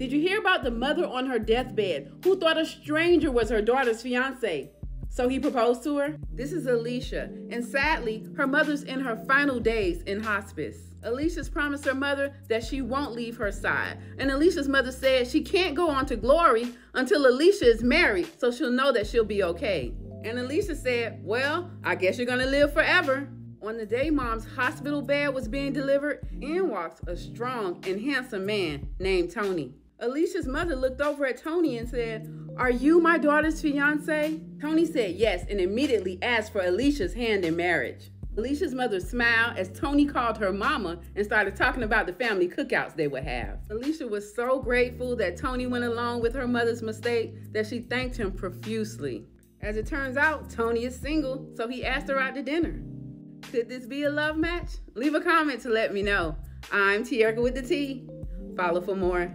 Did you hear about the mother on her deathbed who thought a stranger was her daughter's fiance? So he proposed to her? This is Alicia, and sadly, her mother's in her final days in hospice. Alicia's promised her mother that she won't leave her side. And Alicia's mother said she can't go on to glory until Alicia is married, so she'll know that she'll be okay. And Alicia said, Well, I guess you're gonna live forever. On the day mom's hospital bed was being delivered, in walks a strong and handsome man named Tony. Alicia's mother looked over at Tony and said, Are you my daughter's fiance? Tony said yes and immediately asked for Alicia's hand in marriage. Alicia's mother smiled as Tony called her mama and started talking about the family cookouts they would have. Alicia was so grateful that Tony went along with her mother's mistake that she thanked him profusely. As it turns out, Tony is single, so he asked her out to dinner. Could this be a love match? Leave a comment to let me know. I'm Te-Erika with the T. Follow for more.